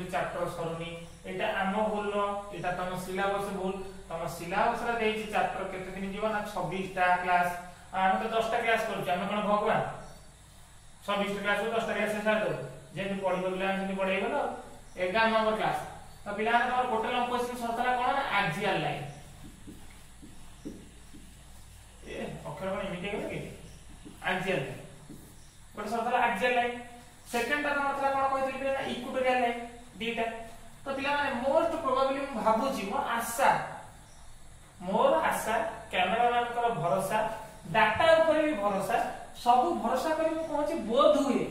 ବି chapter ସରୁନି ଏଇଟା ଆମ ଭୁଲ ନୁହଁ ଏଇଟା ତମ ସିଲାବସ ଭୁଲ ତମ ସିଲାବସରେ ଦେଇଛି ଚାପ୍ଟର କେତେ ଦିନ ଯିବ ନା ଛବିଶଟା କ୍ଲାସ ଆମେ ତ ଦଶଟା କ୍ଲାସ କରୁଛୁ ଆମେ କଣ ଭଗବାନ ଛବିଶଟା କ୍ଲାସକୁ ଦଶଟା କ୍ଲାସ ସାରି ଦେବୁ ଯେମିତି ପଢିବ ପିଲାମାନେ ସେମିତି ପଢେଇଗଲ ଏଗାର ନମ୍ବର କ୍ଲାସ ତ ପିଲାମାନେ ତମର ଗୋଟେ ଲମ୍ବ କୋଶ୍ଚିନ୍ ସର୍ଟ ହେଲା କଣ ନା ଆକ୍ସିଆଲ ଲାଇନ୍ ଅକ୍ଷର କଣ ଏମିତି ହେଇଗଲା କି ଆକ୍ସିଆଲ ଲାଇନ୍ ଗୋଟେ ସର୍ଟ ହେଲା ଆକ୍ସିଆଲ ଲାଇନ୍ ସେକେଣ୍ଡଟା ତମର ଥିଲା କଣ କହିଥିଲି ପିଲା ଇକ୍ୟୁଟୋରିଆଲ ଲାଇନ୍ দুইটা ତ ପିଲାମାନେ ମୋଷ୍ଟ ପ୍ରୋବାବିଲି ମୁଁ ଭାବୁଛି ମୋ ଆଶା ମୋର ଆଶା କ୍ୟାମେରାମ୍ୟାନଙ୍କର ଭରସା ଡାଟା ଉପରେ ବି ଭରସା ସବୁ ଭରସା କରି ମୁଁ ପହଞ୍ଚି ବୋଧ ହୁଏ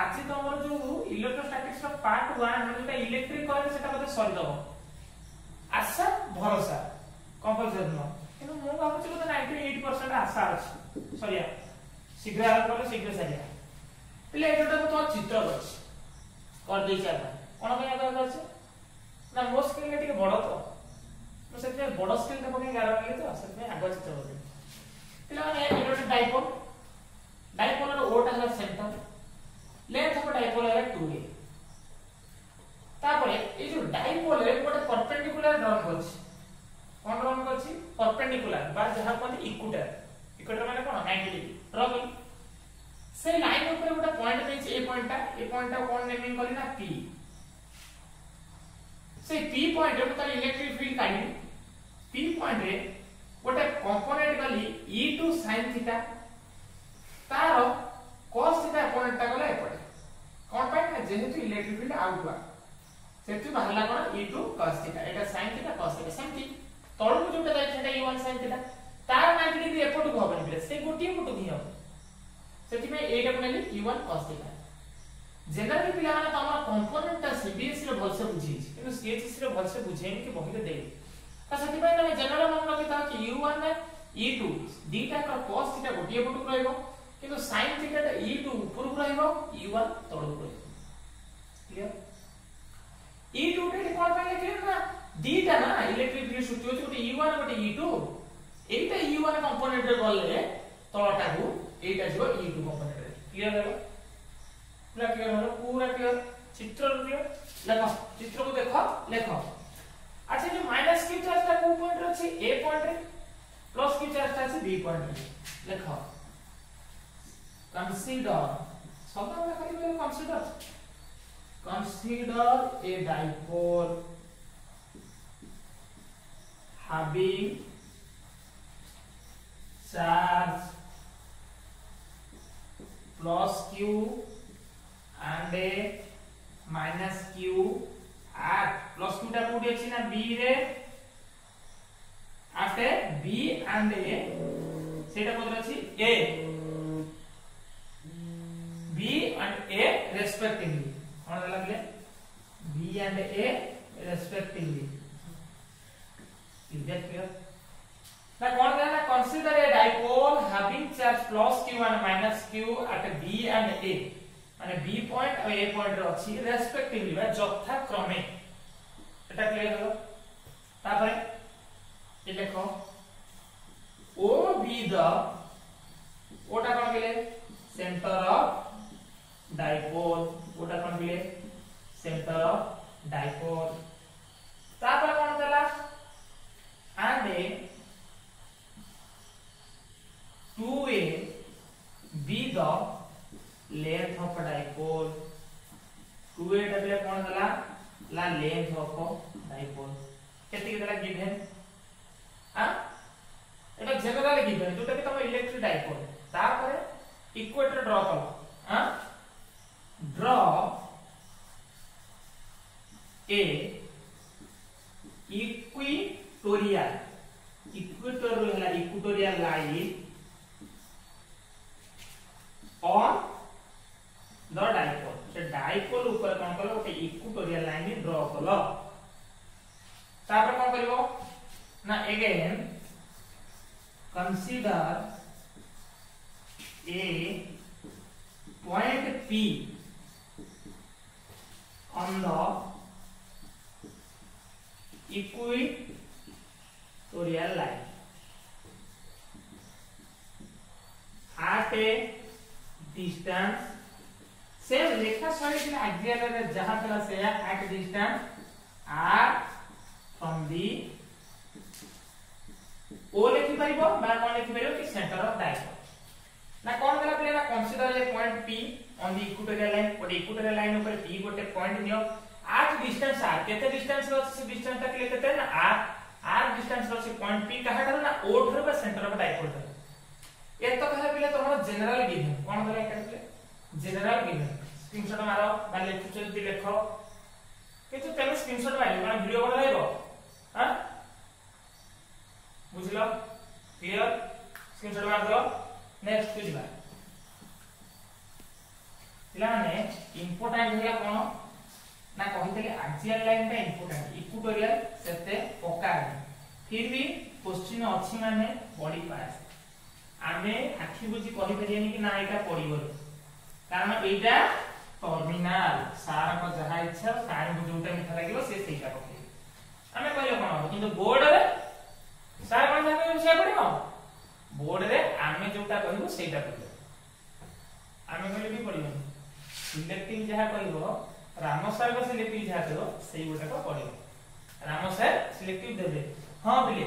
ଆଜି ତମର ଯୋଉ ଇଲେକ୍ଟ୍ରୋଷ୍ଟାଟିକ୍ସର ପାର୍ଟ ୱାନ୍ ଯୋଉଟା ଇଲେକ୍ଟ୍ରିକ୍ କରେଣ୍ଟ ସେଟା ବୋଧେ ସରିଦବ ଆଶା ଭରସା କମ୍ପଲସରି ନୁହଁ କିନ୍ତୁ ମୁଁ ଭାବୁଛି ବୋଧେ ନାଇଣ୍ଟି ଏଇଟ୍ ପରସେଣ୍ଟ ଆଶା ଅଛି ସରିଆ ଶୀଘ୍ର ଆରମ୍ଭ କଲେ ଶୀଘ୍ର ସାରିଆ ପିଲା ଏଇଟା ମୁଁ ତମ ଚିତ୍ର କରିଛି କରିଦେଇଛି ଆଗୁଆ କ'ଣ ପାଇଁ ଆଗୁଆ କରିଛେ ନା ମୋ ସ୍କେଲ୍ଟା ଟିକେ ବଡ଼ ତ ମୁଁ ସେଥିପାଇଁ ବଡ଼ ସ୍କେଲ୍ଟା ପକେଇ ଗାର ମାରିଲି ତ ସେଥିପାଇଁ ଆଗୁଆ ଚିତ୍ର କରିଦେଲି ପିଲାମାନେ ଏଇଟା ଗୋଟେ ଡାଇପୋଲ୍ ଡାଇପୋଲ୍ର ଓଟା ହେଲା ସେଣ୍ଟର ଲେନ୍ଥ ଅଫ୍ ଡାଇପୋଲ୍ ହେଲା ଟୁ ଏ ତାପରେ ଏଇ ଯୋଉ ଡାଇପୋଲ୍ରେ ମୁଁ ଗୋଟେ ପର୍ପେଣ୍ଡିକୁଲାର ଡ୍ରନ୍ କରିଛି କ'ଣ ଡ୍ରନ୍ କରିଛି ପର୍ପେଣ୍ଡିକୁଲାର ବା ଯାହା କୁହନ୍ତି ଇକୁଟାର ଇକୁଟାର ମାନେ କ'ଣ ନାଇଣ୍ଟି ଡିଗ୍ରୀ ଡ୍ର କଲି ସେଇ ଉପରେ ଗୋଟେ ପଏଣ୍ଟ ନେଇଛି ଏ ପଏଣ୍ଟଟା ଏ ପଏଣ୍ଟଟା କଣ ନେମିଂ କଲି ନା p ସେ p ପଏଣ୍ଟରେ ମୁଁ ତାର ଇଲେକ୍ଟ୍ରିକ ଫିଲ୍ଡ କାଢିଲି p ପଏଣ୍ଟରେ ଗୋଟେ କମ୍ପୋନେଣ୍ଟ କଲି e ଟୁ sin θ ତାର cos θ କମ୍ପୋନେଣ୍ଟଟା ଗଲା ଏପଟେ କଣ ପାଇଁ ନା ଯେହେତୁ ଇଲେକ୍ଟ୍ରିକ ଫିଲ୍ଡ ଆଉଟୁଆ ସେଠି ବାହାରିଲା କଣ e ଟୁ cos θ ଏଟା sin θ cos θ ସେମିତି ତଳକୁ ଯୋଉଟା ଯାଇଛି ସେଟା e1 sin θ ତାର 90 ଡିଗ୍ରୀ ଏପଟକୁ ହବନି ପିଲା ସେ ଗୋଟିଏ ପଟକୁ ହିଁ ହବ ସେଥିପାଇଁ ଏଇଟାକୁ ନେଲି e1 cos θ ଜେନେରାଲି ପିଲାମାନେ ତ ଆମର କମ୍ପୋନେଣ୍ଟଟା CBSE ରେ ଭଲସେ ବୁଝିଛି କିନ୍ତୁ CHS ରେ ଭଲସେ ବୁଝେଇନି କି ବହିରେ ଦେଇନି ତ ସେଥିପାଇଁ ତମେ ଜେନେରାଲ ମନେ ରଖିଥାଅ କି e1 e2 ଦିଟାଙ୍କର cos θ ଗୋଟିଏ ପଟକୁ ରହିବ କିନ୍ତୁ sin θ ଟା e2 ଉପରକୁ ରହିବ e1 ତଳକୁ ରହିବ କ୍ଲିୟର e2 ଟା କଣ ପାଇଁ ଲେଖିଲେ ନା ଦିଟା ନା ଇଲେକ୍ଟ୍ରିକ ଫିଲ୍ଡ ସୃଷ୍ଟି ହଉଛି ଗୋଟେ e1 ଗୋଟେ e2 ଏଇଟା e1 କମ୍ପୋନେଣ୍ଟରେ ଗଲେ ତଳଟାକୁ ଏଇଟା ଯିବ ଇ ଟୁ କମ୍ପୋନେଣ୍ଟରେ କ୍ଲିୟର ହେଲା ପୁରା କ୍ଲିୟର ହେଲା ପୁରା କ୍ଲିୟର ଚିତ୍ରରୁ ଦିଅ ଲେଖ ଚିତ୍ରକୁ ଦେଖ ଲେଖ ଆଚ୍ଛା ଯୋଉ ମାଇନସ୍ କ୍ୟୁ ଚାର୍ଜଟା କୋଉ ପଏଣ୍ଟରେ ଅଛି ଏ ପଏଣ୍ଟରେ ପ୍ଲସ୍ କ୍ୟୁ ଚାର୍ଜଟା ଅଛି ବି ପଏଣ୍ଟରେ ଲେଖ consider ସବୁ ଆମେ କହିବେ consider consider a dipole having charge plus q and a minus q at plus q टा कोडी अछि ना b रे at a b and a सेटा कोदर अछि a b and a respectively कोन लगले b and a respectively is that clear ना कोन गला consider a dipole having charge plus q and minus q at b and a মানে b point আর a point আছে respectively বা যথাক্রমে এটা clear হলো তারপরে এ লেখো ও বি দ ওটা কোন গেলে সেন্টার অফ ডাইপোল ওটা কোন গেলে সেন্টার অফ ডাইপোল তারপরে কোন দেলা and a 2a be the length of a dipole 2a tabla कोन दला ला length of a dipole केते के दला गिवन हां एटा दला गिवन जोटा कि तम इलेक्ट्रिक डाइपोल तार परे इक्वेटर ड्रा करो हां draw a equatorial equatorial equatorial और द dipole so dipole ऊपर कौन कल गोटे इक्विटोरियल लाइन ही ड्रा कर लो तापर कौन कर लो ना again consider a point P on the equatorial line आते distance same লেখা সরি কিনা axial রে যাহা তলা সেয়া at distance are from the o লেখি পারিব বা কোন লেখি পারিব কি সেন্টার অফ ডায়াগোনাল না কোন দেলা পিলা না consider a point p on the equatorial line গোটে ইকুটোরিয়াল লাইন উপরে p গোটে পয়েন্ট নিও at distance r কেতে ডিসটেন্স রছে সে ডিসটেন্সটা কে লিখতে না r r ডিসটেন্স রছে পয়েন্ট p কাহাটা না o ধরে বা সেন্টার অফ ডায়াগোনাল এতক হলে পিলে তোমার জেনারেল গিভেন কোন হলে এটা পিলে জেনারেল গিভেন স্ক্রিনশট মারো বা লেখুছ যদি লেখ কিন্তু তেমনি স্ক্রিনশট মারিব কারণ ভিডিও বড় লাগিব হ্যাঁ বুঝিল ক্লিয়ার স্ক্রিনশট মার দাও নেক্সট কি যা ପିଲାମାନେ ଇମ୍ପୋର୍ଟାଣ୍ଟ ହେଲା କ'ଣ ନା କହିଥିଲେ ଆକ୍ସିଆଲ ଲାଇନଟା ଇମ୍ପୋର୍ଟାଣ୍ଟ ଇକ୍ୟୁଟୋରିଆଲ ସେତେ ପକା ଫିର୍ ବି କୋଶ୍ଚିନ୍ ଅଛି ମାନେ ବଢ଼ିପାରେ ଆମେ ଆଖି ବୁଝି କହିପାରିବାନି କି ନା ଏଇଟା ପଡିବନି କାରଣ ଏଇଟା ଟର୍ମିନାଲ ସାରଙ୍କ ଯାହା ଇଚ୍ଛା ସାରଙ୍କୁ ଯୋଉଟା ମିଠା ଲାଗିବ ସେ ସେଇଟା ପକେଇବେ ଆମେ କହିବା କଣ ହବ କିନ୍ତୁ ବୋର୍ଡରେ ସାର କଣ ଯାହା କହିବେ ସେଇଆ ପଡିବ ବୋର୍ଡରେ ଆମେ ଯୋଉଟା କହିବୁ ସେଇଟା ପଡିବ ଆମେ କହିଲେ ବି ପଡିବନି ସିଲେକ୍ଟିଂ ଯାହା କହିବ ରାମ ସାରଙ୍କ ସିଲେକ୍ଟିଂ ଯାହା ଦେବ ସେଇ ଗୋଟାକ ପଡିବ ରାମ ସାର ସିଲେକ୍ଟିଂ ଦେବେ ହଁ ବିଲେ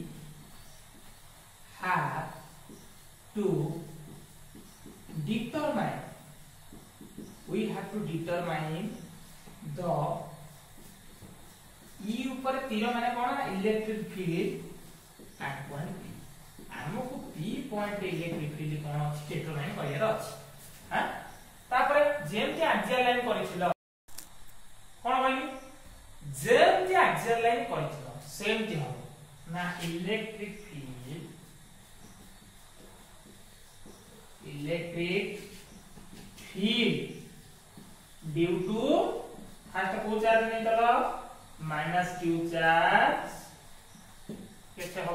have to determine we have to determine the E উপরে তীর মানে কোন না electric field at point P আমকু P পয়েন্ট ইলেকট্রিক ফিল্ড কোন আছে ডিটারমাইন করিয়ার আছে হ্যাঁ তারপরে যেমতি আক্সিয়াল লাইন করেছিল কোন কইলি যেমতি আক্সিয়াল লাইন করেছিল সেমতি হবে না electric field electric field due to first को चार्ज नहीं निकलो माइनस क्यू चार्ज कैसे हो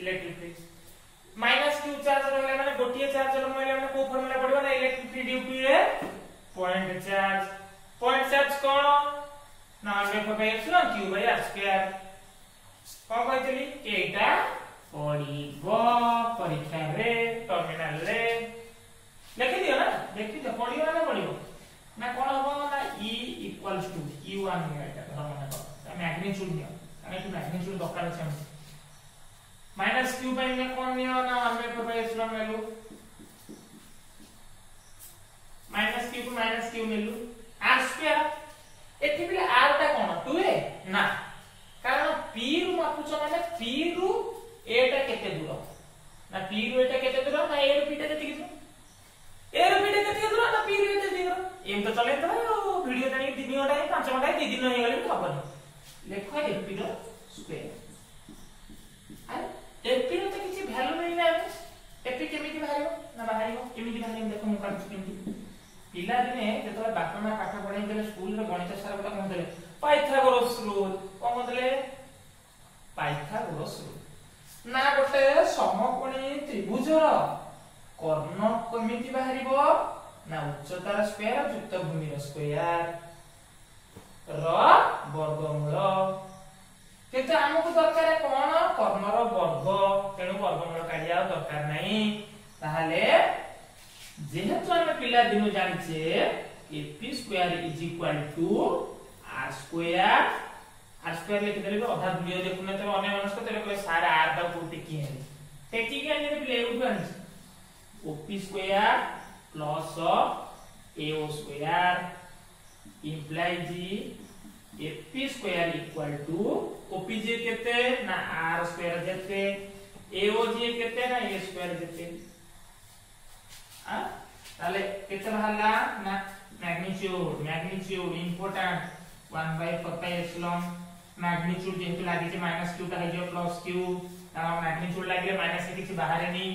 electric field minus Q charge रहले माने गोटिए चार्ज रहले माने को फार्मूला पड़िबो ना electric field due to a point charge point charge कोन ना आगे पर epsilon Q by R square कौन कहतली एटा पड़िबो परीक्षा रे टर्मिनल रे লেখি দিও না লেখি দিও পড়িও না পড়িব না কোন হবো না E equals to E one এটা ধর মনে কর ম্যাগনিটিউড নিও আমি একটু ম্যাগনিটিউড দরকার আছে আমি মাইনাস কিউ বাই না কোন নিও না 1 by 4 by epsilon value minus Q কু মাইনাস কিউ নেলু আর স্কয়ার এটি বলে আর টা কোন 2a না কারণ p রু মাপুছ মানে p রু a টা কেতে দূর না p রু এটা কেতে দূর না a রু p টা কেতে দূর এর ভিডিও তে দিয়ে না পি ভিডিও তে দিয়ে এম তো চলে তো ভিডিও তে দিন ঘন্টা পাঁচ ঘন্টা দুই দিন হয়ে গেলে হব না লেখো এপি র স্কয়ার আর এপি র তো কিছু ভ্যালু নেই না এপি কি ভ্যালু না কেমি কি ভ্যালু দেখো মু কাটছি কেমিতি পিলা দিনে যেতবে বাপা মা পাঠ পড়াই গেলে স্কুল রে গণিত স্যার কোন দিলে পাইথাগোরাস রুল কোন দিলে পাইথাগোরাস রুল না গোটে সমকোণী ত্রিভুজর কর্ণ କେମିତି ବାହାରିବ ନା ଉଚ୍ଚତାର ସ୍କୋୟାର ଯୁକ୍ତ ଭୂମିର ସ୍କୋୟାର ର ବର୍ଗମୂଳ କିନ୍ତୁ ଆମକୁ ଦରକାର କଣ କର୍ଣ୍ଣର ବର୍ଗ ତେଣୁ ବର୍ଗମୂଳ କାଢିବା ଦରକାର ନାହିଁ ତାହେଲେ ଯେହେତু ଆମେ ପିଲାଦିନୁ ଜାଣିଛେ AP square is equal to R square R square ଲେଖିଦେଲେ ବି ଅଧା ଭିଡ଼ିଓ ଦେଖୁନଥିବେ ଅନ୍ୟମନସ୍କ ତେବେ କହିବେ ସାର୍ ଆର୍ ଟାକୁ ଟେକି ଆଣି ଟେକିକି ଆଣିଲେ ପିଲା ଏଇଠୁ ଆଣିଛି OP square plus AO square implies AP square equal to OP जे केते ना आर स्क्वायर जेते एओ जे केते ना ए स्क्वायर जेते आ ताले केते रहला ना मैग्नीट्यूड मैग्नीट्यूड इंपोर्टेंट 1 बाय पता एप्सिलॉन मैग्नीट्यूड जेहेतु लागी जे माइनस q टा हे जे प्लस q तार मैग्नीट्यूड लागिले माइनस से किछ बाहर नहीं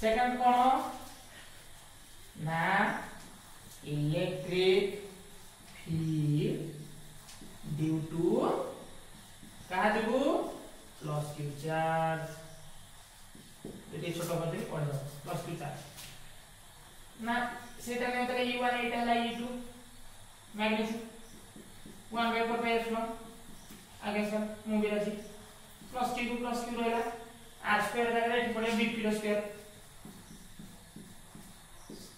सेकंड कौन ना इलेक्ट्रिक फील्ड ड्यू टू कहा जो प्लस क्यू चार्ज ये छोट कर पढ़ प्लस क्यू चार्ज ना से यू वन यहाँ U two magnet one by four pi आगे सर मुझे plus Q two plus Q रहा आर स्क्वायर पड़े बी क्यूर स्क्वायर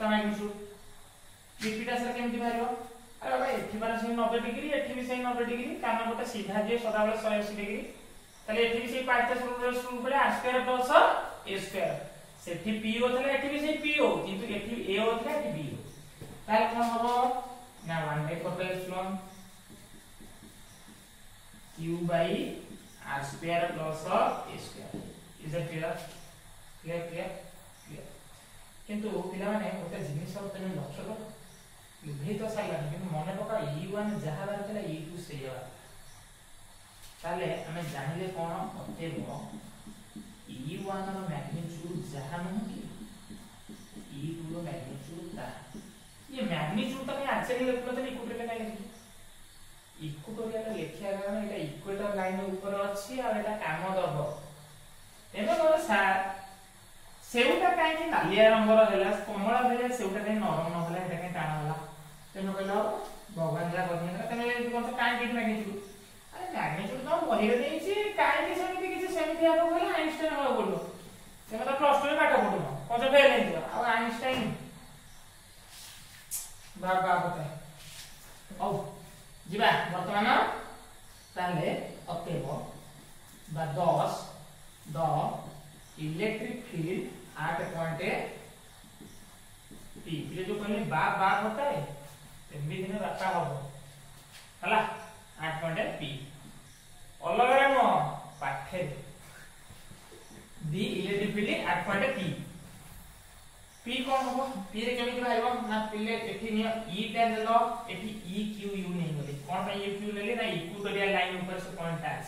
ତା ମାଗ୍ନିଚ୍ୟୁଡ୍ ରିପିଟା ସାର୍ କେମିତି ବାହାରିବ ଆରେ ବାବା ଏଠି ମାନେ ସେଇ ନବେ ଡିଗ୍ରୀ ଏଠି ବି ସେଇ ନବେ ଡିଗ୍ରୀ କାରଣ ଗୋଟେ ସିଧା ଯିଏ ସଦାବେଳେ ଶହେ ଅଶୀ ଡିଗ୍ରୀ ତାହେଲେ ଏଠି ବି ସେଇ ପାଇଥାସ୍ ରୁଟ୍ ଉପରେ R square plus A square ସେଠି ପିଓ ଥିଲା ଏଠି ବି ସେଇ ପିଓ କିନ୍ତୁ ଏଠି ଏ ଓ ଥିଲା ଏଠି ବି ଓ ତାହେଲେ କ'ଣ ହବ ନା one by four by epsilon q by r square plus a square is clear clear clear କିନ୍ତୁ ପିଲାମାନେ ଗୋଟେ ଜିନିଷ ତମେ ଲକ୍ଷ୍ୟ କର ଉଦ୍ଭିଦ ସାରିଲାଣି କିନ୍ତୁ ମନେ ପକାଅ ଇ ୱାନ୍ ଯାହା ବାହାରିଥିଲା ଇ ଟୁ ସେଇଆ ତାହେଲେ ଆମେ ଜାଣିଲେ କ'ଣ ଅତେବ ଇ ୱାନ୍ର ମ୍ୟାଗ୍ନିଚ୍ୟୁଡ୍ ଯାହା ନୁହେଁ କି ଇ ଟୁର ମ୍ୟାଗ୍ନିଚ୍ୟୁଡ୍ ତାହା ये मैग्नीट्यूड तो मैं एक्चुअली लिख लो तो इक्वेटोरियल लाइन लिखी इक्वेटोरियल लिखिया कारण एटा इक्वेटर लाइन ऊपर अछि और एटा काम दबो तेबे कोन सार ସେଉଟା କାହିଁକି ନାଲିଆ ରଙ୍ଗର ହେଲା କମଳା ଭଳିଆ ସେଉଟା କାହିଁକି ନରମ ନହେଲା ସେଟା କାହିଁକି ଟାଣ ହେଲା ତେଣୁ କହିଲ ଭଗବାନ ଯାହା କରିନେଲା ତେଣୁ ଏମିତି କ'ଣ କାହିଁକି ଏଠି ମ୍ୟାଗ୍ନିଚ୍ୟୁଡ୍ ଆରେ ମ୍ୟାଗ୍ନିଚ୍ୟୁଡ୍ ତ ବହିରେ ଦେଇଛି କାହିଁକି ସେମିତି କିଛି ସେମିତି ହେବ କହିଲେ ଆଇନଷ୍ଟାଇନ୍ ହେବାକୁ ପଡ଼ିବ ତମେ ତ ପ୍ଲସ୍ ଟୁରେ ପାଠ ପଢ଼ୁନ ପଛ ଫେଲ୍ ହେଇଯିବ ଆଉ ଆଇନଷ୍ଟାଇନ୍ ବାବା କଥା ହଉ ଯିବା ବର୍ତ୍ତମାନ ତାହେଲେ ଅତେବ ବା ଦଶ ଦ ଇଲେକ୍ଟ୍ରିକ୍ ଫିଲ୍ଡ आठ पॉइंट तीन ये जो कहली बार बार होता है एमती दिन रखा हम है आठ पॉइंट पी अलग नुह पाखे डी इलेक्ट्रिक बिल आठ पॉइंट पी पी कौन हम पी रे केमिति बाहर ना पिले एठी नियो ई टा नेलो एठी ई क्यू यू नहीं गली कौन पे ई क्यू लेली ना इक्विटोरियल लाइन ऊपर से पॉइंट आ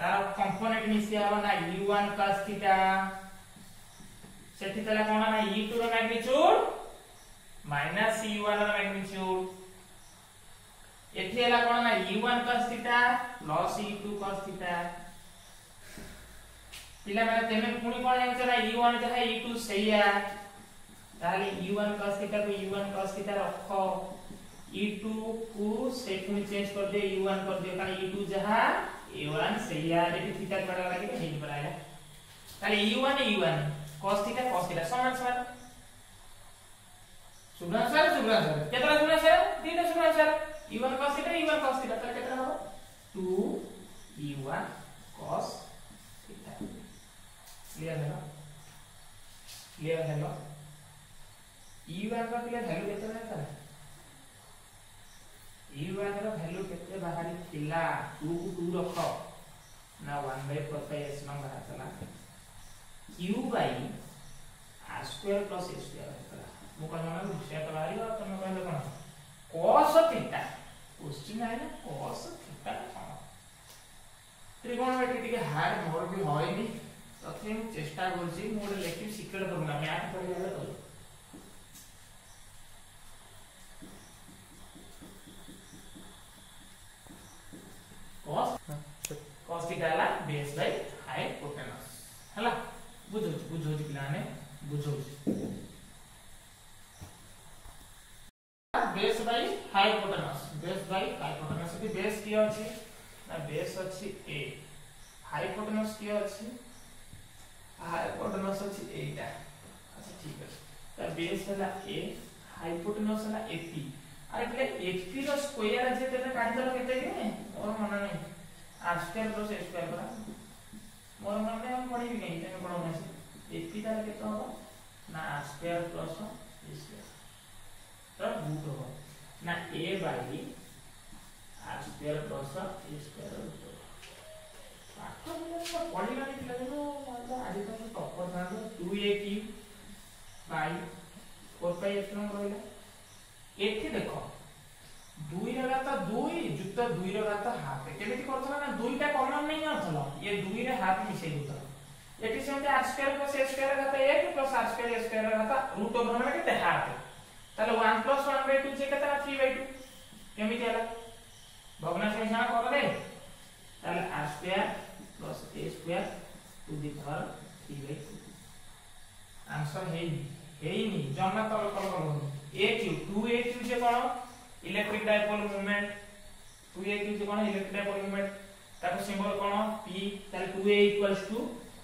तार कंपोनेंट मिसिया ना यू u1 cos थीटा ସେଠି ସେଥିଥିଲା କ'ଣ ନା E2 ର ମ୍ୟାଗ୍ନିଚ୍ୟୁଡ୍ ମାଇନସ୍ E1 ର ମ୍ୟାଗ୍ନିଚ୍ୟୁଡ୍ ଏଠି ହେଲା କ'ଣ ନା E1 cos θ plus E2 cos θ ପିଲାମାନେ ତମେ ପୁଣି କ'ଣ ଜାଣିଛ ନା E1 ଯାହା E2 ସେଇଆ ତାହେଲେ U1 cos θ କୁ U1 cos θ ରଖ E2 କୁ ସେଇଠୁ ଚେଞ୍ଜ କରିଦିଅ U1 କରିଦିଅ କାରଣ E2 ଯାହା A1 ସେଇଆ ଏଠି θ କୁଆଡ଼େ ଗଲା କି ହେଇଗଲା ତାହେଲେ E1 E1 cos theta cos theta সমান সমান कितना শুভ্রাংশার কেতটা तीन তিনটা শুভ্রাংশার e1 cos theta e1 cos theta तो कितना हो 2 e1 cos theta ना क्लियर है ना e1 ର वैल्यू कितना କେତେ सर e1 वैल्यू कितने କେତେ निकला 2 को 2 ରଖ ନା 1/4 ନ ବାହାରିଥିଲା Q by R square plus A square ମୁଁ କହିଲା ମାନେ ରୋଷେଇଆ ତ ବାହାରିବ ଆଉ ତମେ କହିଲେ କ'ଣ କସ ଥିଟା କୋଶ୍ଚିନ୍ ଆଇଲା କସ ଥିଟା କ'ଣ ଟ୍ରିଗୋନୋମେଟ୍ରି ଟିକେ ହାର୍ଡ ମୋର ବି ହଏନି ତଥାପି ମୁଁ ଚେଷ୍ଟା କରୁଛି ମୁଁ ଗୋଟେ ଲେଖିବି ସିକ୍ରେଟ୍ ଫର୍ମୁଲା ମ୍ୟାଥ୍ ପଢ଼ିଗଲେ କଲି କସ୍ କସ୍ ଥିଟା ହେଲା ବେସ୍ ବାଇ હજી પેલાને બુઝાવું છું બેસ બાય હાઇપોટેનસ બેસ બાય હાઇપોટેનસ એટલે બેસ કિય ଅଛି ନା બેસ ଅଛି a હાઇપોટેનસ କିଏ ଅଛି હાઇપોટેનસ ଅଛି ଏଇଟା আচ্ছা ঠিক আছে তা বেস হলা a হাইপোটেনস হলা ap আর એટલે hp નો સ્ક્વેર আছে તેને કાઢી દો કેતે કે ઓર મના નહીં r2 ମୋର ମନେ ନାହିଁ મને પડી નહીં તેને પણ મને এই পি তাহলে কত হবো না স্কোয়ার প্লস বি স্কোয়ার তার রুট হবো না a by r square plus a square root হবো ପାଠ ପିଲା ପଢ଼ିଲାନି ପିଲା କିନ୍ତୁ ଆଜି ତମେ ଟପର ଥାଆନ୍ତୁ ଟୁ ଏ କି ବାଇ ଫୋର୍ ପାଇ ଏପ୍ସିଲନ୍ ରହିଲା ଏଠି ଦେଖ ଦୁଇର ଘାତ ଦୁଇ ଯୁକ୍ତ ଦୁଇର ଘାତ ହାଫ କେମିତି କରୁଥିଲା ନା ଦୁଇଟା କମନ ନେଇ ଯାଉଥିଲ ଇଏ ଦୁଇରେ ହାଫ ମିଶେଇ ଦେଉଥିଲ लेकिन सेमते r square plus a square रहता 1 plus r square a square रहता रूट ओवर में केते हाफ তাহলে 1 প্লাস 1 বাই 2 যে কেতে 3 বাই 2 কেমিতি হলা ভগ্নাংশ মিশ্রণ করলে তাহলে r square plus a square to the power 3 by 2 answer হেইনি হেইনি জমা তল কল কল a কিউ 2a কিউ যে কোন electric dipole moment 2a q যে কোন ইলেকট্রিক ডাইপোল মোমেন্ট তার সিম্বল কোন p তাহলে 2a ইকুয়ালস টু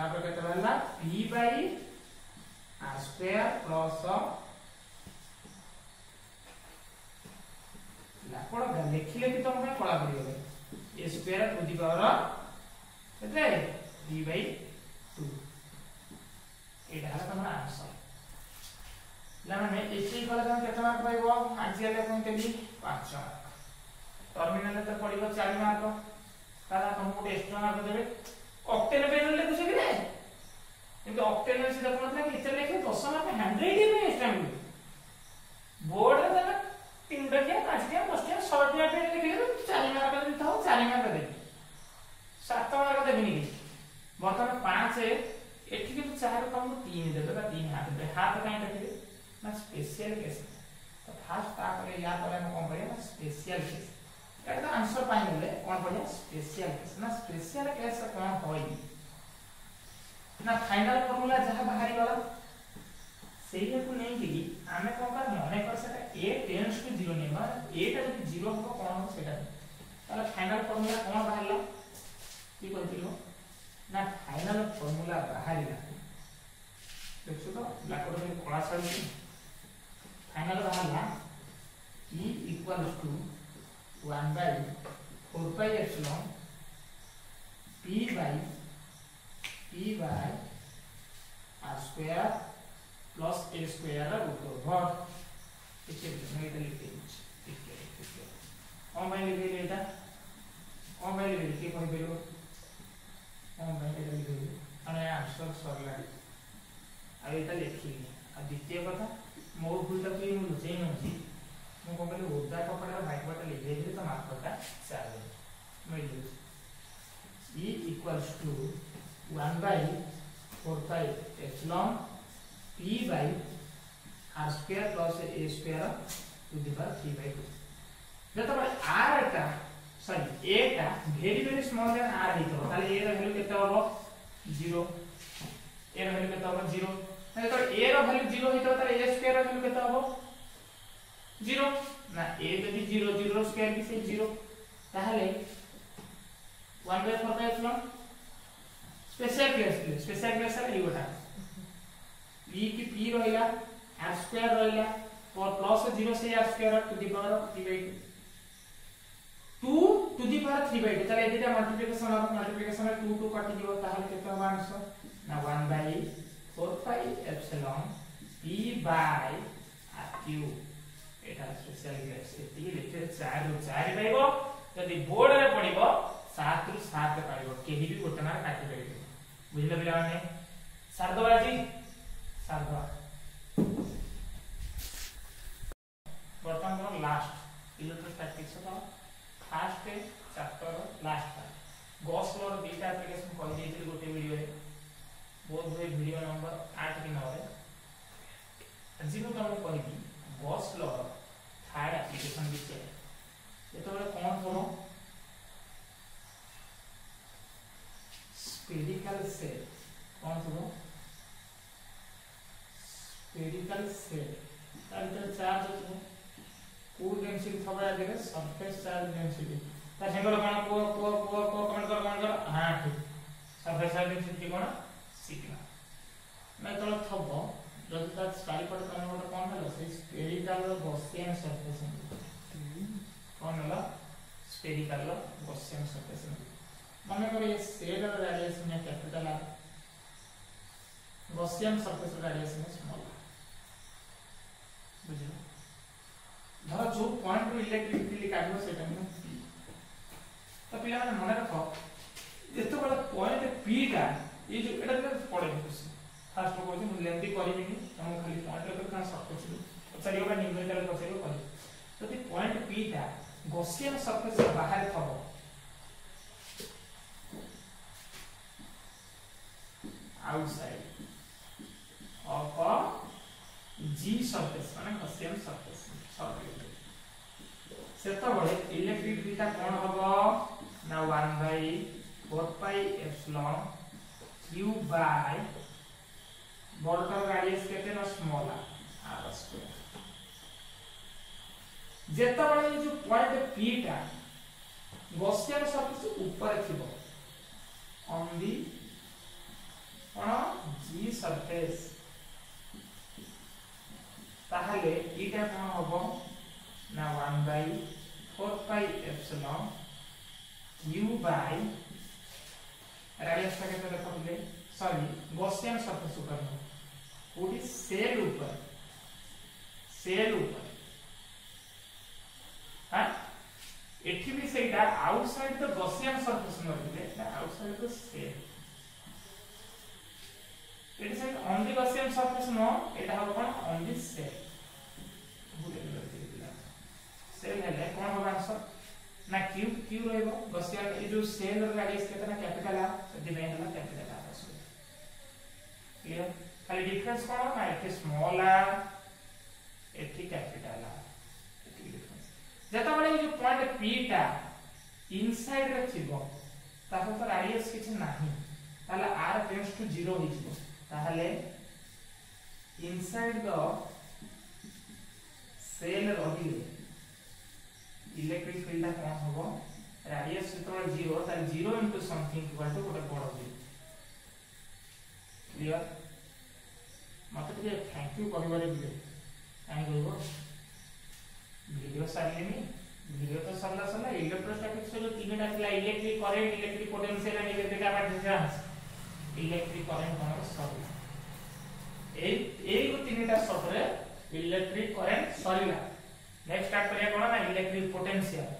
ତାପରେ କେତେ ରହିଲା ପି ବାଇ ସ୍କୋୟାର ପ୍ଲସ୍ ଆପଣ ଲେଖିଲେ ବି ତମ ପାଇଁ କଳା ପଡ଼ିଗଲେ A square to the power କେତେ ଦି ବାଇ ଟୁ ଏଇଟା ହେଲା ତମର ଆନ୍ସର ପିଲାମାନେ ଏତିକି କଲେ ତମେ କେତେ ମାର୍କ ପାଇବ ଆଜିକାଲି ଆପଣ ଦେଲି ପାଞ୍ଚ ମାର୍କ ଟର୍ମିନାଲରେ ତ ପଡ଼ିବ ଚାରି ମାର୍କ ତାହେଲେ ତମକୁ ଗୋଟେ ଏକ୍ସଟ୍ରା ମାର୍କ ଦେବେ ඔක්ටේන පේනවලු කුසෙක නෑ එතකොට ඔක්ටේන විසඳ කොහොමද ඉතින් එකේ පොස්සම අපේ හෑන්ඩ්‍රයිටින් එකේ ස්ටැම්ප් බෝඩ් එකක ටින්ඩර් කියන කස්ටිය මොස්ටිය ෂෝට් නෑ පේන එකේ ચાલીમાં આપણે તો ચાલીમાં કરી સાતમાં કરી દેવી મતલબ 5 એઠી કે 4 કમ 3 દેબા 3 હાથ બે હાથ કાઈ રખી ના સ્પેશિયલ કેસ તો ફાસ્ટ આપણે યાદ રહેવાનું કોમ કરીએ સ્પેશિયલ કેસ ଏଇଟା ଆନ୍ସର ପାଇଁ ଗଲେ କ'ଣ କରିବା ସ୍ପେସିଆଲ କେସ୍ ନା ସ୍ପେସିଆଲ କେସ୍ କ'ଣ ହୋଇନି ନା ଫାଇନାଲ ଫର୍ମୁଲା ଯାହା ବାହାରିଗଲା ସେଇଟାକୁ ନେଇକି ଆମେ କ'ଣ କରିବା ମନେକର ସେଟା ଏ ଟେନ୍ସ ଟୁ ଜିରୋ ନେବା ଏଟା ଯଦି ଜିରୋ ହେବ କ'ଣ ହେବ ସେଇଟା ତାହେଲେ ଫାଇନାଲ ଫର୍ମୁଲା କ'ଣ ବାହାରିଲା କି କହିଥିଲ ନା ଫାଇନାଲ ଫର୍ମୁଲା ବାହାରିଲା ଦେଖୁଛୁ ତ ବ୍ଲାକବୋର୍ଡରେ କଳା ଚାଲିଛି ଫାଇନାଲ ବାହାରିଲା e equals to one by four pi epsilon p by p by r square plus a square का ऊपर भाग इसे मैं इधर लिख देंगे ठीक है ठीक है कौन बाई लिख देंगे इधर कौन बाई लिख देंगे कौन बाई लोग कौन बाई इधर लिख देंगे अरे सब सरल है अभी इधर लिखी लिखिए अब द्वितीय कथा मोर भूल तक ये मुझे नहीं होती मुझे उदा କହିଲି ଓଦା କପଡ଼ାର ହ୍ୱାଇଟ୍ ୱାଟର ଲିଭେଇ ଦେଲି ତ ମାପଟା ଚାରି ମିଳିଯାଉଛି E equals to one by four R square plus A square to the power three by two जब आर टा सरी ए टा भेरी वेरी स्मॉल आर होता ताले ए रा वैल्यू कितना ए रैल्यू के जीरो होगा ए रैल्यू जीरो ए स्क्र भैल्यू के जीरो ना ए तो भी जीरो जीरो स्क्वायर भी सेम जीरो ताहले one by four by by special by এফলন special class special ये बोला ই কি पी रोयला एस स्क्वायर रोयला और प्लस जीरो से S square to the power three by two two to the power three by two ताले ये दिटा मल्टीप्लिकेशन आप मल्टीप्लिकेशन में टू टू कट दियो ताहले कितना होगा आंसर ना one by four pi epsilon P by R ଏଇଟା ସ୍ପେଶାଲ ଇଣ୍ଡେକ୍ସ ଏତିକି ଲେଖିବେ ଚାରିରୁ ଚାରି ପାଇବ ଯଦି ବୋର୍ଡରେ ପଡିବ ସାତରୁ ସାତ ପାଇବ କେହି ବି ଗୋଟେ ମାର୍କ କାଟିପାରିବେ ବୁଝିଲ ପିଲାମାନେ ସାରିଦେବା ଆଜି ସାରିଦେବା ବର୍ତ୍ତମାନ ତମର ଲାଷ୍ଟ ଇଲେକ୍ଟ୍ରୋଷ୍ଟାଟିକ୍ସ ର first chapter last part Gauss ଲର ଦୁଇଟା ଆପ୍ଲିକେସନ କହିଦେଇଥିଲି ଗୋଟେ ଭିଡିଓରେ ବୋଧ ହୁଏ ଭିଡିଓ ନମ୍ବର ଆଠ କି ନଅରେ ଆଜି ମୁଁ ତମକୁ କହିବି ଗସ୍ ଲର থার্ড એપ્લિકેશન વિશે ଯେତେବେଳେ କ'ଣ କର ସ୍ପେରିକାଲ ସେଲ୍ କ'ଣ ଥିବ ସ୍ପେରିକାଲ ସେଲ୍ ତା ଭିତରେ ଚାର୍ଜ ଥିବ କୋଉ ଡେନ୍ସିଟି ଥିବ ତା ଦେହରେ ସର୍ଫେସ୍ ଚାର୍ଜ ଡେନ୍ସିଟି ତା ସାଙ୍ଗରେ କ'ଣ କୁହ କୁହ କୁହ କୁହ କମେଣ୍ଟ କର କମେଣ୍ଟ କର ହଁ ଠିକ୍ ସର୍ଫେସ୍ ଚାର୍ଜ ଡେନ୍ସିଟି କ'ଣ ସିଗ୍ମା ଯେତେବେଳେ ଥିବ रविदास स्टाइपड करने वाला कौन है से स्फेरिकल गॉसियन सरफेस कौन है स्फेरिकल गॉसियन सरफेस मन कर ये शेड और रेडियस में कैपिटल है गॉसियन सरफेस रेडियस में स्मॉल बुझे धर जो पॉइंट रो इलेक्ट्रिकली काढो सेटा में पी तो पिला मन रखो जितबेला पॉइंट पी का ये जो एटा पड़े कुछ ଫାଷ୍ଟ ରୁ କହୁଛି ମୁଁ ଲେନ୍ଦି କରିବିନି ତମକୁ ଖାଲି ପଏଣ୍ଟ ରେ କାଁ ସକ୍ସେସିଭ ପଚାରିବ ବା ନ୍ୟୁମେରିକାଲ ପଚାରିବ କହିବି ଯଦି ପଏଣ୍ଟ ପି ଟା ଗସିଆନ ସର୍ଫେସ ବାହାରେ ଥବ ଆଉଟସାଇଡ ଅଫ ଜି ସର୍ଫେସ ମାନେ ଗସିଆନ ସର୍ଫେସ ସର୍ଫେସ ସେତେବେଳେ ଇଲେକ୍ଟ୍ରିକ ଫିଲ୍ଡଟା କ'ଣ ହବ ନା one by four pi epsilon q by Border radius କେତେ ନା ସ୍ମଲ r ସ୍କୋୟାର ଯେତେବେଳେ ଏ ଯୋଉ ପଏଣ୍ଟ p ଟା ଗସିଆର ସର୍ଫେସ୍ ଉପରେ ଥିବ ଅନ୍ ଦି କ'ଣ g ସର୍ଫେସ୍ ତାହେଲେ ଏଇଟା କ'ଣ ହବ ନା 1 ବାଇ 4 ପାଇ ଏପ୍ସିଲନ୍ q ବାଇ radius ଟା କେତେ ଦେଖୁଥିଲେ सॉरी गॉसियन सर्फेस सुपरनोवा पूरी सेल ऊपर सेल ऊपर हां एठी भी सेटा आउटसाइड द गॉसियन सर्फेस नथिले एटा outside the shell it is on the Gaussian surface no एटा हो कोन ऑन द सेल सेल हेले कौन होगा आंसर ना क्यू क्यू बस यार ये जो सेल रहेगा इसके तरह कैपिटल आ दिमाग में कैपिटल आ क्लियर खाली डिफरेंस कौन ना ये स्मॉल आर ये कैपिटल आर যেতবে এই যে পয়েন্ট পি টা ইনসাইড রে থিব তা সহ রাডিয়াস কিছু নাহি তাহলে আর টেন্ডস টু 0 হই যাব তাহলে ইনসাইড দ সেল রহিলে ইলেকট্রিক ফিল্ড কোন হব রাডিয়াস যেতবে 0 তাহলে 0 ইনটু সামথিং ইকুয়াল টু গোটে বড় হই କ୍ଲିଅର୍ ମୋତେ ଟିକେ ଥ୍ୟାଙ୍କ ୟୁ କହିବାରେ ଦିଏ କାହିଁ କହିବ ଭିଡ଼ିଓ ସାରିଲେନି ଭିଡ଼ିଓ ତ ସରିଲା ସରିଲା ଇଲେକ୍ଟ୍ରୋଷ୍ଟାଟିକ୍ସର ଯେଉଁ ତିନିଟା ଥିଲା electric current electric potential and electric capacitance electric current ତୁମର ସରିଲା ଏଇ ଏଇ ତିନିଟା ସର୍ଟରେ ଇଲେକ୍ଟ୍ରିକ୍ କରେଣ୍ଟ ସରିଲା ନେକ୍ସଟ ଷ୍ଟାର୍ଟ କରିବା କ'ଣ ନା ଇଲେକ୍ଟ୍ରିକ୍ ପୋଟେନ୍ସିଆଲ୍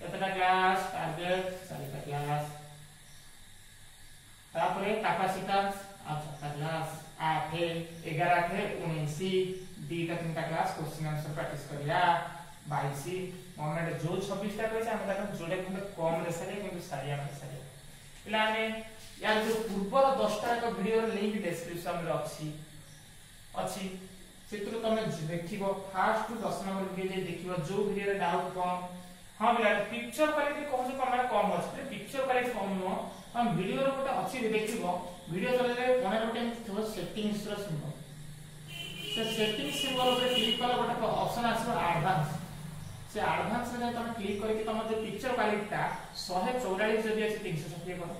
କେତେଟା କ୍ଲାସ୍ ଟାର୍ଗେଟ୍ ଚାରିଟା କ୍ଲାସ୍ ତାପରେ କାପାସିଟାନ୍ସ आपका क्लास आठे ग्यारह थे उन्नीसी डी तक इनका क्लास क्वेश्चन आंसर प्रैक्टिस करिया বাইশি মোমেন্ট যে ছবিশটা রয়েছে আমি তাকে যোড়ে কিন্তু কমরে সারিয়া কিন্তু সারিয়া মানে সারিয়া পিলা আমি ইয়ার যে পূর্বর দশটা এক ভিডিওর লিঙ্ক ডেসক্রিপশনরে অছি অছি ସେଥିରୁ ତମେ ଦେଖିବ ଫାର୍ଷ୍ଟ ରୁ ଦଶ ନମ୍ବର ଭିଡ଼ିଓ ଯାଇ ଦେଖିବ ଯୋଉ ଭିଡ଼ିଓରେ ଡାଉଟ୍ କମ୍ ହଁ ପିଲା ପିକ୍ଚର କ୍ୱାଲିଟି କହୁଛ ତମର କମ୍ ଅଛି ପିକ୍ଚର କ୍ୱାଲିଟି କମ୍ ନୁହଁ ତମ ଭିଡ଼ିଓର ଗୋଟେ ଅଛି ଦେଖିବ ভিডিও চলাইলে মনে রখেন ଥିବ ସେଟିଂସର ସିମ୍ବଲ ସେ ସେଟିଂ ସିମ୍ବଲ ଉପରେ କ୍ଲିକ୍ କଲେ ଗୋଟେ ଅପସନ୍ ଆସିବ ଆଡଭାନ୍ସ ସେ ଆଡଭାନ୍ସରେ ତମେ କ୍ଲିକ୍ କରିକି ତମ ଯେ ପିକ୍ଚର କ୍ୱାଲିଟିଟା ଶହେ ଚଉରାଳିଶ ଯଦି ଅଛି ତିନିଶହ ଷାଠିଏ କର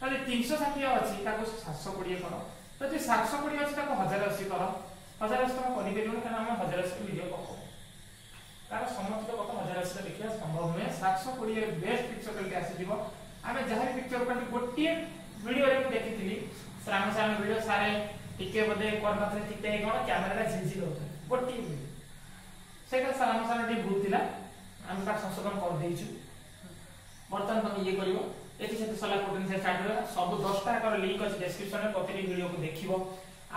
ତାହେଲେ ତିନିଶହ ଷାଠିଏ ଅଛି ତାକୁ ସାତଶହ କୋଡ଼ିଏ କର ଯଦି ସାତଶହ କୋଡ଼ିଏ ଅଛି ତାକୁ ହଜାର ଅଶୀ କର ହଜାର ଅଶୀ ତମେ କରିପାରିବନି କାରଣ ଆମେ ହଜାର ଅଶୀ ଭିଡ଼ିଓ ପକାଉ ତାର ସମସ୍ତ କଥା ହଜାର ଅଶୀରେ ଦେଖିବା ସମ୍ଭବ ନୁହେଁ ସାତଶହ କୋଡ଼ିଏ ବେଷ୍ଟ ପିକ୍ଚର କ୍ୱାଲିଟି ଆସିଯିବ ଆମେ ଯାହା ପିକ୍ଚର କ୍ୱାଲିଟି ଗୋଟିଏ ভিডিও রে দেখিছিলি ସାଙ୍ଗ ସାଙ୍ଗ ଭିଡିଓ ସାରେ ଟିକେ ବୋଧେ କରିନଥିଲେ ଠିକ ଠାକ କ'ଣ କ୍ୟାମେରାଟା ଝିଝି ଦେଉଥିଲା ଗୋଟିଏ ଭିଡିଓ ସେଇଟା ସାର୍ ଆମ ସାଙ୍ଗରେ ଟିକେ ଭୁଲ ଥିଲା ଆମେ ତାକୁ ସଂଶୋଧନ କରିଦେଇଛୁ ବର୍ତ୍ତମାନ ତମେ ଇଏ କରିବ ଏଠି ସେଠି ସରିଲା ପୋଟେନ୍ସିଆଲ ଷ୍ଟାର୍ଟ ହେଲା ସବୁ ଦଶଟା ଙ୍କର ଲିଙ୍କ ଅଛି ଡେସ୍କ୍ରିପସନରେ ପ୍ରତିଟି ଭିଡିଓକୁ ଦେଖିବ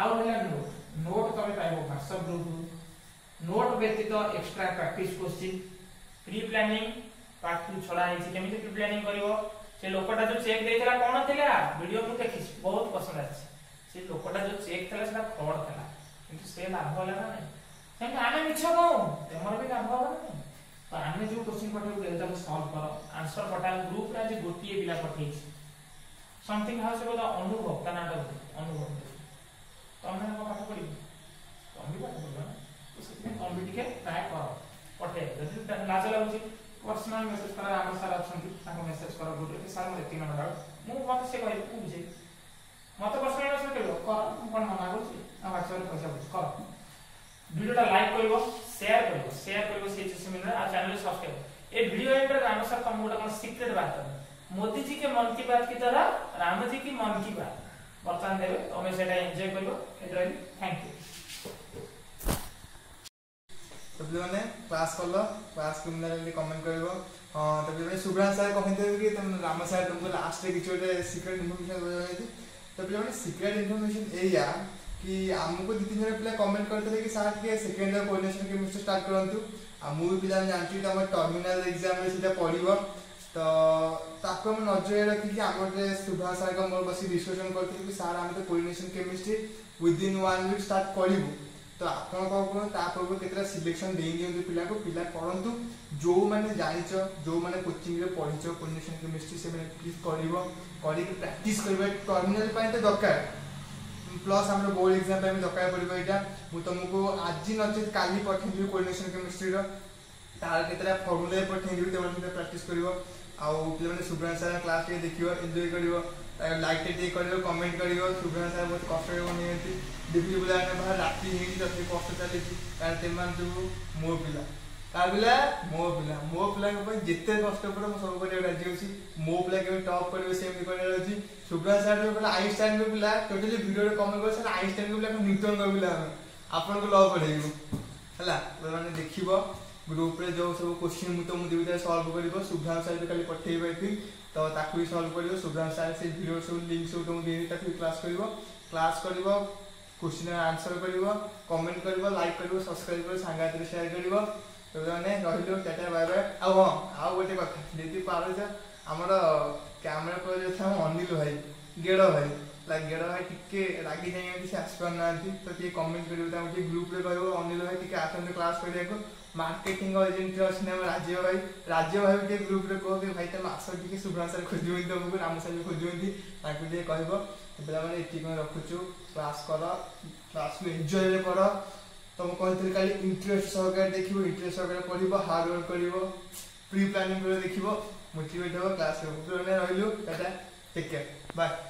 ଆଉ ରହିଲା ନୋଟ୍ ନୋଟ୍ ତମେ ପାଇବ ହ୍ୱାଟ୍ସଆପ ଗ୍ରୁପରୁ ନୋଟ୍ ବ୍ୟତୀତ extra practice question pre planning part two ଛଡ଼ା ହେଇଛି କେମିତି ପ୍ରି ପ୍ଲାନିଂ କରିବ সে লোকটা যে চেক দেইছিলা কোন থিলা ভিডিও মু দেখিছ বহুত পছন্দ আছে সে লোকটা যে চেক থিলা সেটা ফ্রড থিলা কিন্তু সে লাভ হলা না তেমন আমি মিছ কও তোমার বি লাভ হলা না তো আমি যে কোশ্চেন পঠাইব তাকে সলভ কর আনসার পঠাইব গ্রুপ রা যে গোটিয়ে পিলা পঠাইছি समथिंग हाउस बोला अनुभव ता नाम अनुभव ତମେ ଆମ ପାଠ ପଢ଼ିବ ତମେ ପାଠ ପଢ଼ିବ ନା ସେଥିପାଇଁ ତମେ ଟିକେ ଟ୍ରାଏ କର ପଠେଇବ ଯଦି ଲାଜ ଲାଗୁଛି पर्सनल मेसेज पर आम सर अच्छा मेसेज कर ग्रुप सार मुझे ये नंबर मुझे से कह बुझे मत पर्सनल मेसेज कर कर कौन मना कर ह्वाट्सअप पैसा बुझ कर ভিডিওটা লাইক করব শেয়ার করব শেয়ার করব সেই সেমিনার আর চ্যানেল সাবস্ক্রাইব এই ভিডিও এন্ডের রাম স্যার तुम गोटा कोन सीक्रेट बात कर मोदी जी के मन की बात की तरह राम जी की मन की बात बर्तमान देवे तुम से एंजॉय करो थैंक यू ପିଲାମାନେ କ୍ଲାସ୍ କଲ କ୍ଲାସ୍ କେମିତି କମେଣ୍ଟ କରିବ ତାପରେ ସୁବ୍ରାନ ସାର୍ କହିଦେବେ କି ରାମ ସାର୍ ତୁମକୁ ଲାଷ୍ଟରେ କିଛି ଗୋଟେ ସିକ୍ରେଟ୍ ଇନଫର୍ମେସନ୍ ଦେଉଛନ୍ତି ତାପରେ ଜଣେ ସିକ୍ରେଟ୍ ଇନଫର୍ମେସନ୍ ଏଇଆ କି ଆମକୁ ଦୁଇ ତିନି ପିଲା କମେଣ୍ଟ କରିଥିଲେ କି ସାର୍ ଟିକେ ସେକେଣ୍ଡ ଇୟର୍ କୋଡ଼ିନେସନ୍ କେମିତି ଷ୍ଟାର୍ଟ କରନ୍ତୁ ଆଉ ମୁଁ ବି ପିଲାମାନେ ଜାଣିଛି କି ତୁମ ଟର୍ମିନାଲ୍ ଏକ୍ଜାମ୍ରେ ସେଇଟା ପଡ଼ିବ ତ ତାକୁ ଆମେ ନଜରରେ ରଖିକି ଆମର ଯେ ସୁଭାଷ ସାର୍ଙ୍କ ମୋର ବସି ଡିସ୍କସନ୍ କରିଥିଲି କି ସାର୍ ଆମେ ତ coordination chemistry within one week start କରିବୁ तो आप कौन केतटा सिलेक्शन देंगे पिला को पिला पढ़ु जो मैंने जाच जो मैंने कोचिंग में पढ़ी कोशन केमिस्ट्री से प्लीज कर प्राक्ट कर टर्मिनाल तो दरकार प्लस आम बोर्ड एक्जाम दरकार पड़ो यहाँ मुझे तुमको आज नचे का पठेदी कोर्डिनेशन केमिस्ट्री तार के फर्मुला पठेदी तुम्हें प्राक्ट कर आउ पे सुब्रांश सारा क्लास देखिए एंजय कर আই লাইক টু টেক করিবা কমেন্ট করিবা সুব্রা স্যার খুব কষ্ট বনি দি দিবি বুলা না বহা রাখতি হে দিবি কষ্ট তা দি তে মান দু মোপিলা তাবিলা মোপিলা মোপলা গপ জিতে কষ্ট করে সব করি আছি মোপলা কে টপ করিবে সেম করি আছি সুব্রা স্যার বলে আইস্টেন গপলা তো কি ভিডিও কমেন্ট করলে আইস্টেন গপলা নিউটন গবিলা আপونکو লাভ বঢ়াইবো হলা বৰ মানে দেখিব গ্রুপৰে যো সব কোয়েশ্চন মই তো মই দিবি সমাধান কৰিব সুব্রা স্যার খালি পঢ়ি বাইকি ତ ତାକୁ ବି ସଲ୍ଭ କରିବ ଶୁଭ୍ରାଂଶ ସାର୍ ସେ ଭିଡ଼ିଓ ସବୁ ଲିଙ୍କ୍ ସବୁ ତୁମକୁ ଦେଇଦେବି ତାକୁ ବି କ୍ଲାସ୍ କରିବ କ୍ଲାସ୍ କରିବ କୋଶ୍ଚିନ୍ର ଆନ୍ସର୍ କରିବ କମେଣ୍ଟ କରିବ ଲାଇକ୍ କରିବ ସବସ୍କ୍ରାଇବ୍ କରିବ ସାଙ୍ଗ ସାଥିରେ ସେୟାର କରିବ ଯେଉଁମାନେ ରହିଲୁ ଟାଟା ବାଏ ବାଏ ଆଉ ହଁ ଆଉ ଗୋଟେ କଥା ଯଦି ପାରୁଛ ଆମର କ୍ୟାମେରା ପରେ ଅଛି ଆମ ଅନିଲ ଭାଇ ଗେଡ଼ ଭାଇ ଗେଡ଼ ଭାଇ ଟିକେ ରାଗି ଯାଇଛନ୍ତି ସେ ଆସିପାରୁନାହାନ୍ତି ତ ଟିକେ କମେଣ୍ଟ କରିବ ତାଙ୍କୁ ଟିକେ ଗ୍ରୁପ୍ରେ କହିବ ଅନିଲ ଭାଇ ଟିକେ ଆସନ୍ତୁ କ୍ଲାସ୍ କରିବାକୁ ମାର୍କେଟିଂ ଏଜେଣ୍ଟରେ ଅଛନ୍ତି ଆମ ରାଜ୍ୟ ଭାଇ ରାଜ୍ୟ ଭାଇ ଟିକେ ଗ୍ରୁପ୍ରେ କୁହନ୍ତି ଭାଇ ତମେ ଆସ ଟିକେ ସୁବ୍ରତ ସାର୍ ଖୋଜୁଛନ୍ତି ତମକୁ ରାମ ସାର୍ ବି ଖୋଜୁଛନ୍ତି ତାଙ୍କୁ ଟିକେ କହିବ ପିଲାମାନେ ଏତିକି କ'ଣ ରଖୁଛୁ କ୍ଲାସ୍ କର କ୍ଲାସ୍କୁ ଏନ୍ଜୟରେ କର ତମକୁ କହିଥିଲି କାଲି ଇଣ୍ଟରେଷ୍ଟ ସହକାରେ ଦେଖିବ ଇଣ୍ଟରେଷ୍ଟ ସହକାରେ ପଢ଼ିବ ହାର୍ଡ଼ୱାର୍କ କରିବ ପ୍ରି ପ୍ଲାନିଂ କରି ଦେଖିବ ମୋଟିଭେଟ୍ ହେବ କ୍ଲାସ୍ ରହିଲୁ ଟାଟା ଟେକ୍ କେୟାର ବାଏ